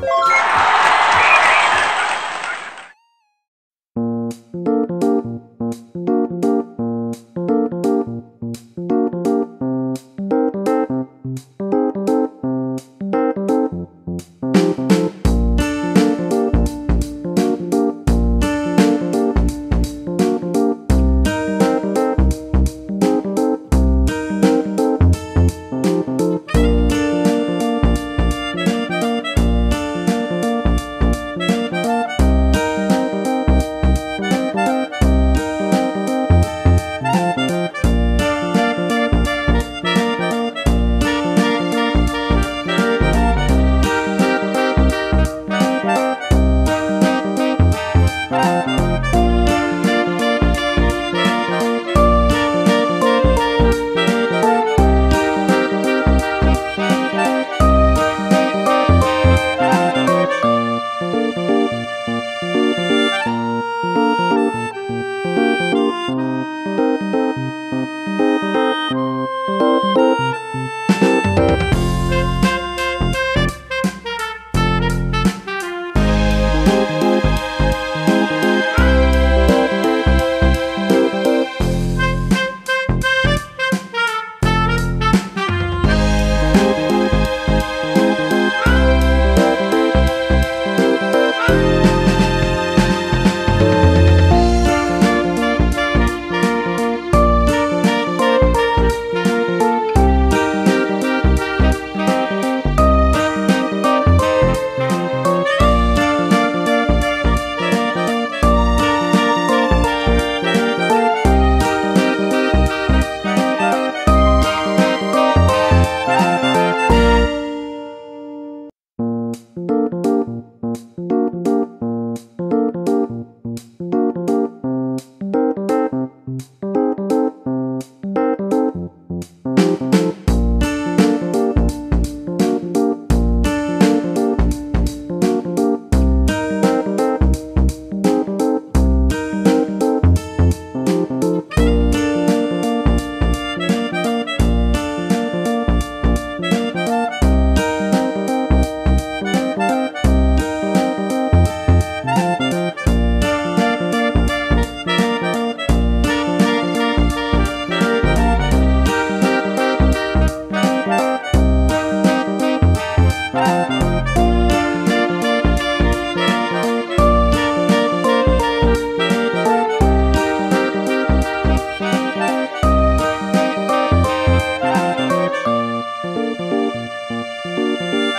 Música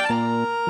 Música